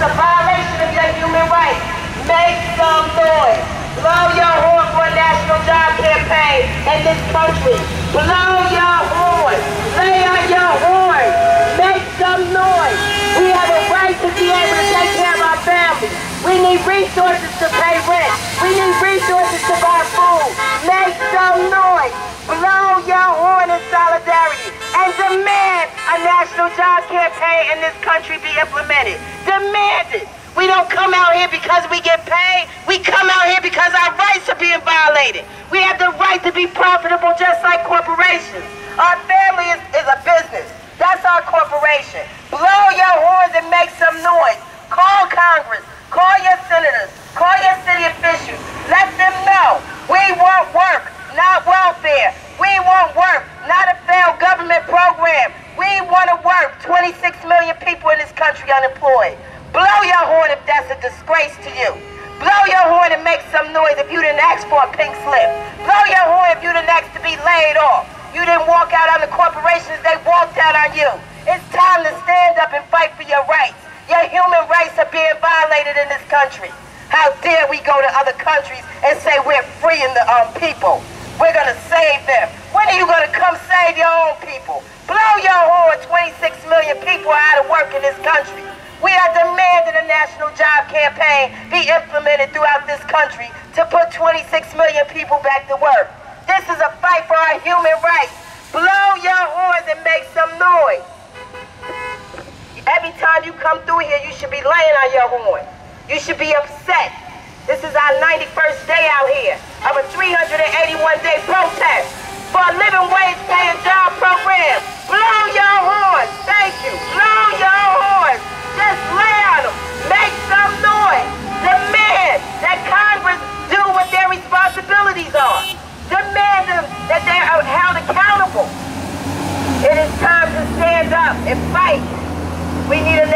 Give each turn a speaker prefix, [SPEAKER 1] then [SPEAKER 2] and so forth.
[SPEAKER 1] is a violation of your human rights. Make some noise. Blow your horn for a national job campaign in this country. Blow your horn. Lay on your horn. Make some noise. We have a right to be able to take care of our families. We need resources to pay job campaign in this country be implemented. Demand it. We don't come out here because we get paid. We come out here because our rights are being violated. We have the right to be profitable just like corporations. Our family is, is a business. That's our corporation. Blow your horns and make some noise. Call Congress. Call your senators. Call your city officials. Let them know we want work, not welfare. We want work, not a failed government program. We want to work. 26 million people in this country unemployed. Blow your horn if that's a disgrace to you. Blow your horn and make some noise if you didn't ask for a pink slip. Blow your horn if you didn't ask to be laid off. You didn't walk out on the corporations, they walked out on you. It's time to stand up and fight for your rights. Your human rights are being violated in this country. How dare we go to other countries and say we're freeing the um, people? We're going to save them. When are you going to come save your own people? Blow your horn, 26 million people are out of work in this country. We are demanding a national job campaign be implemented throughout this country to put 26 million people back to work. This is a fight for our human rights. Blow your horns and make some noise. Every time you come through here, you should be laying on your horn. You should be upset. This is our 91st day out here of a 381-day protest up and fight. We need a